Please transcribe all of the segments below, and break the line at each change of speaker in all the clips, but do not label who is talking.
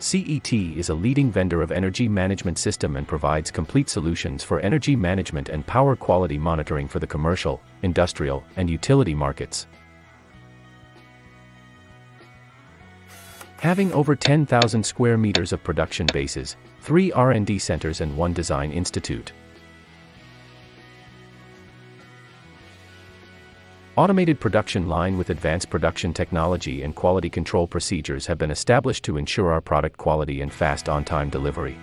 CET is a leading vendor of energy management system and provides complete solutions for energy management and power quality monitoring for the commercial, industrial, and utility markets. Having over 10,000 square meters of production bases, 3 R&D centers and 1 design institute. Automated production line with advanced production technology and quality control procedures have been established to ensure our product quality and fast on-time delivery.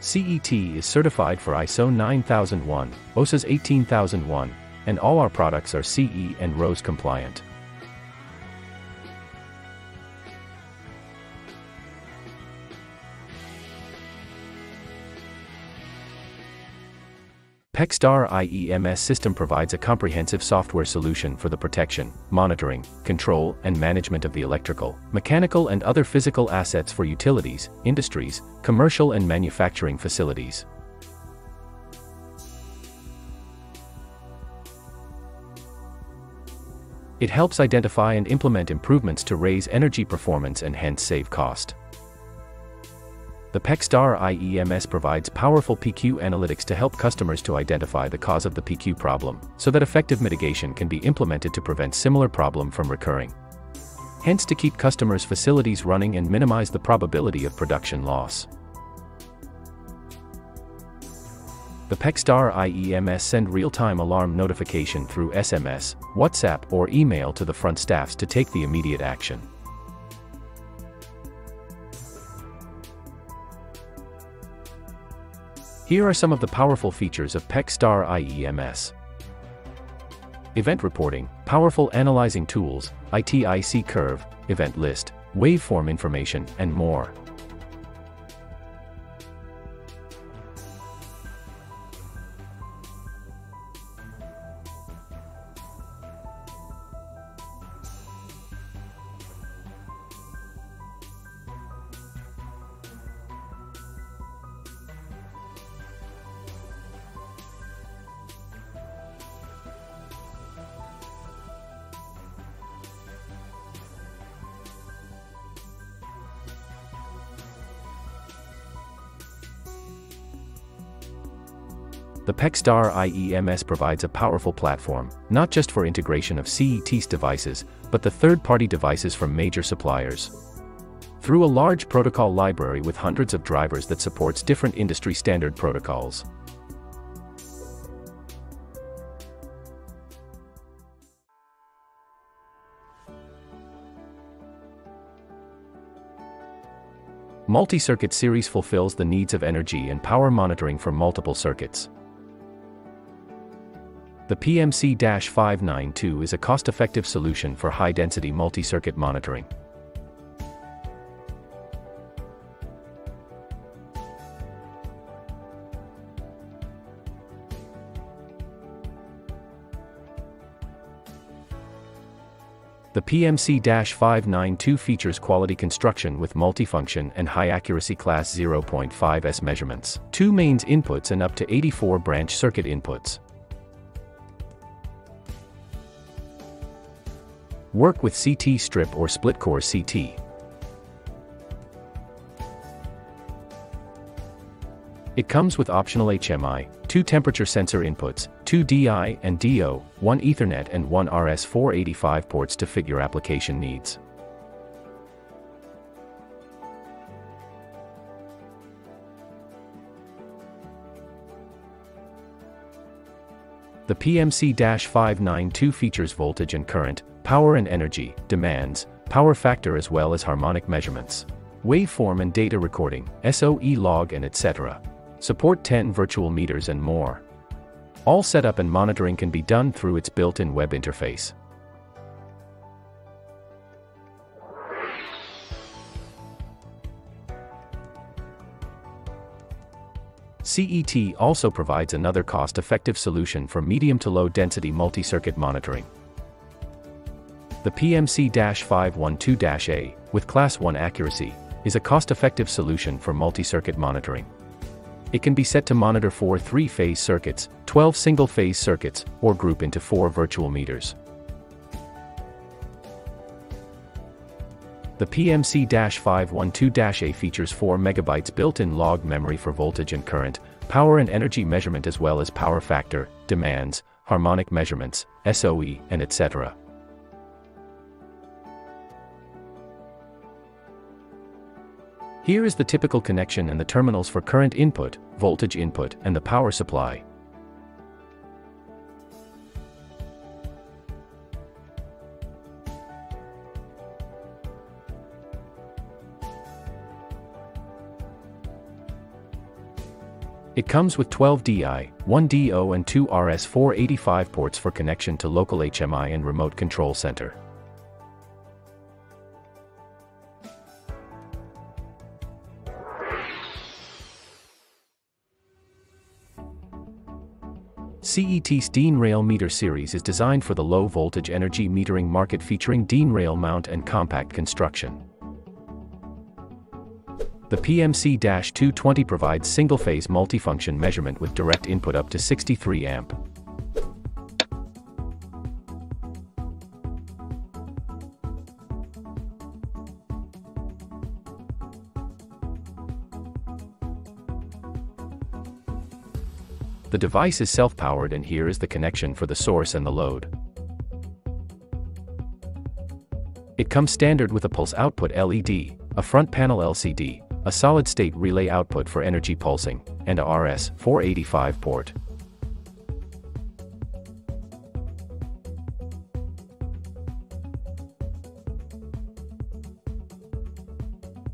CET is certified for ISO 9001, OHSAS 18001, and all our products are CE and RoHS compliant. PECSTAR IEMS system provides a comprehensive software solution for the protection, monitoring, control, and management of the electrical, mechanical and other physical assets for utilities, industries, commercial and manufacturing facilities. It helps identify and implement improvements to raise energy performance and hence save cost. The PECSTAR IEMS provides powerful PQ analytics to help customers to identify the cause of the PQ problem, so that effective mitigation can be implemented to prevent similar problem from recurring. Hence to keep customers' facilities running and minimize the probability of production loss. The PECSTAR IEMS send real-time alarm notification through SMS, WhatsApp or email to the front staffs to take the immediate action. Here are some of the powerful features of PECSTAR IEMS. Event reporting, powerful analyzing tools, ITIC curve, event list, waveform information, and more. The PECSTAR IEMS provides a powerful platform, not just for integration of CET's devices, but the third-party devices from major suppliers. Through a large protocol library with hundreds of drivers that supports different industry standard protocols. Multi-circuit series fulfills the needs of energy and power monitoring for multiple circuits. The PMC-592 is a cost-effective solution for high-density multi-circuit monitoring. The PMC-592 features quality construction with multifunction and high-accuracy class 0.5S measurements, two mains inputs and up to 84 branch circuit inputs. Work with CT strip or split core CT. It comes with optional HMI, two temperature sensor inputs, two DI and DO, one Ethernet and one RS-485 ports to fit your application needs. The PMC-592 features voltage and current, power and energy, demands, power factor as well as harmonic measurements, waveform and data recording, SOE log and etc. Support 10 virtual meters and more. All setup and monitoring can be done through its built-in web interface. CET also provides another cost-effective solution for medium to low density multi-circuit monitoring. The PMC-512-A, with Class 1 accuracy, is a cost-effective solution for multi-circuit monitoring. It can be set to monitor four three-phase circuits, 12 single-phase circuits, or group into four virtual meters. The PMC-512-A features 4 MB built-in log memory for voltage and current, power and energy measurement as well as power factor, demands, harmonic measurements, SOE, and etc. Here is the typical connection and the terminals for current input, voltage input, and the power supply. It comes with 12 DI, 1 DO and 2 RS485 ports for connection to local HMI and remote control center. CET's DIN Rail meter series is designed for the low voltage energy metering market featuring DIN Rail mount and compact construction. The PMC-220 provides single-phase multifunction measurement with direct input up to 63 amp. The device is self-powered and here is the connection for the source and the load. It comes standard with a pulse output LED, a front panel LCD, a solid-state relay output for energy pulsing, and a RS-485 port.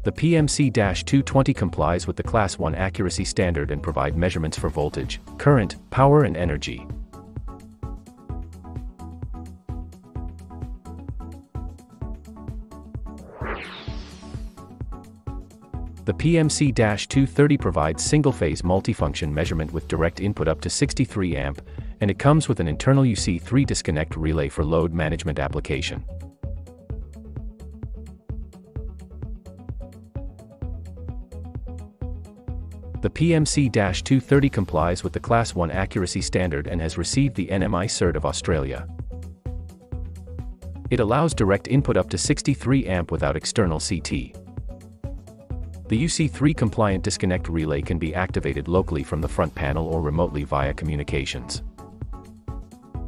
The PMC-220 complies with the Class 1 accuracy standard and provide measurements for voltage, current, power and energy. The PMC-230 provides single-phase multifunction measurement with direct input up to 63 amp, and it comes with an internal UC3 disconnect relay for load management application. The PMC-230 complies with the Class 1 accuracy standard and has received the NMI cert of Australia. It allows direct input up to 63 amp without external CT. The UC3 compliant disconnect relay can be activated locally from the front panel or remotely via communications.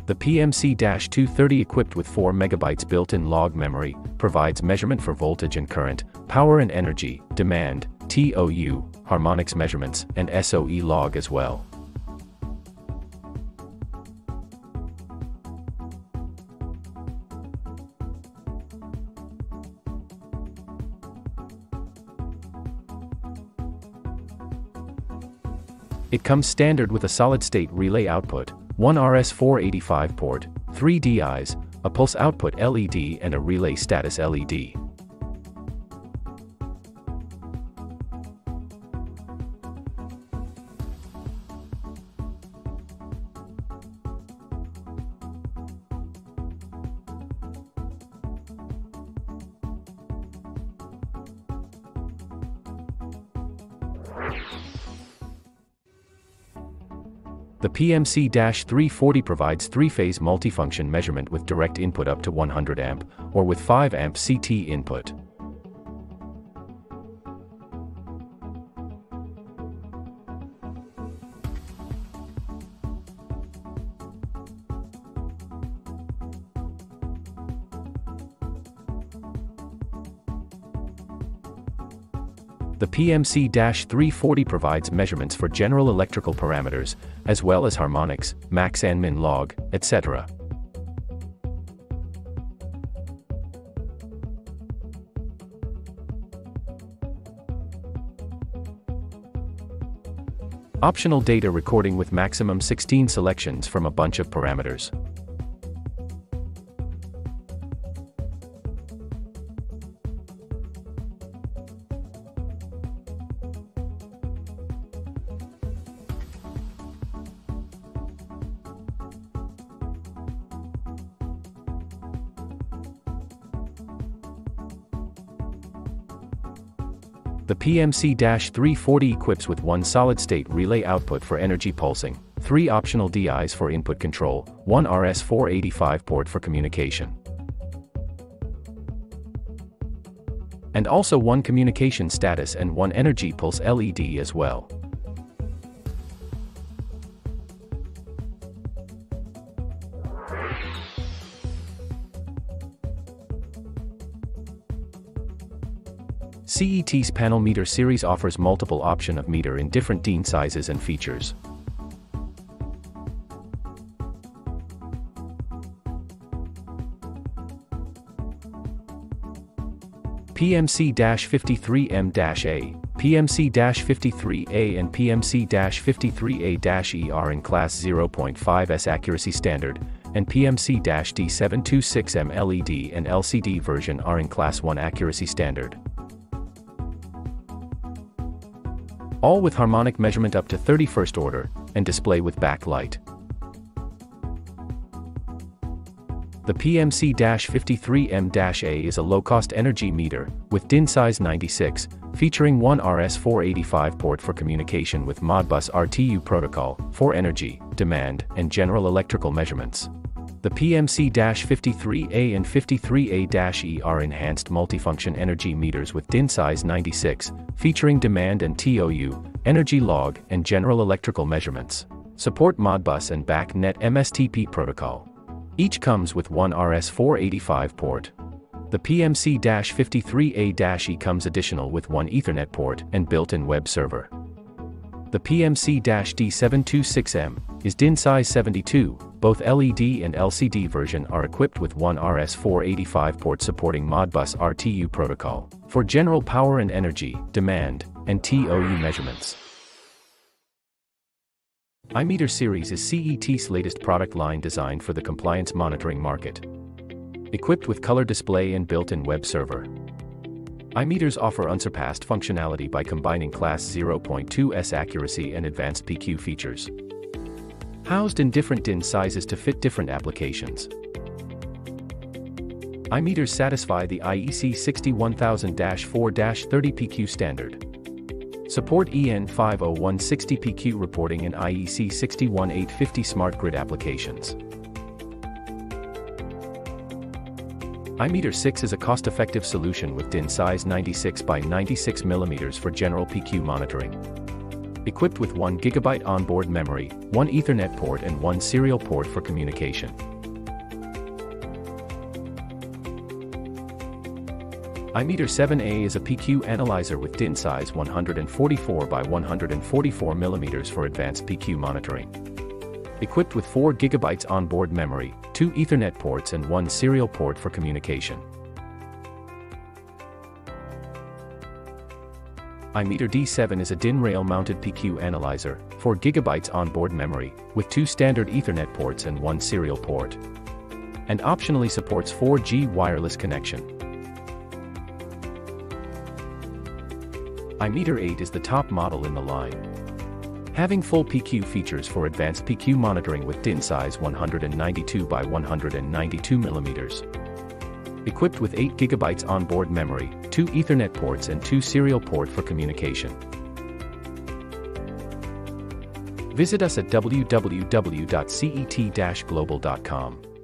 The PMC-230 equipped with 4 MB built-in log memory, provides measurement for voltage and current, power and energy, demand, TOU, harmonics measurements, and SOE log as well. It comes standard with a solid-state relay output, one RS485 port, three DIs, a pulse output LED and a relay status LED. The PMC-340 provides three-phase multifunction measurement with direct input up to 100 amp, or with 5 amp CT input. The PMC-340 provides measurements for general electrical parameters, as well as harmonics, max and min log, etc. Optional data recording with maximum 16 selections from a bunch of parameters. PMC-340 equips with one solid-state relay output for energy pulsing, three optional DIs for input control, one RS-485 port for communication. And also one communication status and one energy pulse LED as well. CET's panel meter series offers multiple option of meter in different DIN sizes and features. PMC-53M-A, PMC-53A and PMC-53A-E are in Class 0.5S accuracy standard, and PMC-D726M LED and LCD version are in Class 1 accuracy standard. All with harmonic measurement up to 31st order, and display with backlight. The PMC-53M-A is a low-cost energy meter, with DIN size 96, featuring one RS-485 port for communication with Modbus RTU protocol, for energy, demand, and general electrical measurements. The PMC-53A and 53A-E are enhanced multifunction energy meters with DIN size 96, featuring demand and TOU, energy log, and general electrical measurements. Support Modbus and BACnet MSTP protocol. Each comes with one RS485 port. The PMC-53A-E comes additional with one Ethernet port and built-in web server. The PMC-D726M is DIN size 72, both LED and LCD version are equipped with one RS485 port supporting Modbus RTU protocol for general power and energy, demand, and TOU measurements iMeter series is CET's latest product line designed for the compliance monitoring market. Equipped with color display and built-in web server. iMeters offer unsurpassed functionality by combining Class 0.2S accuracy and advanced PQ features. Housed in different DIN sizes to fit different applications. iMeters satisfy the IEC 61000-4-30 PQ standard. Support EN 50160PQ reporting in IEC 61850 smart grid applications. iMeter 6 is a cost-effective solution with DIN size 96 by 96 mm for general PQ monitoring. Equipped with 1 GB onboard memory, 1 Ethernet port and 1 serial port for communication. iMeter 7A is a PQ analyzer with DIN size 144 by 144 mm for advanced PQ monitoring. Equipped with 4 GB onboard memory, 2 Ethernet ports and 1 serial port for communication. iMeter D7 is a DIN rail-mounted PQ analyzer, 4 GB onboard memory, with 2 standard Ethernet ports and 1 serial port. And optionally supports 4G wireless connection. iMeter 8 is the top model in the line. Having full PQ features for advanced PQ monitoring with DIN size 192 by 192 mm. Equipped with 8 GB onboard memory, 2 Ethernet ports and 2 serial port for communication. Visit us at www.cet-global.com.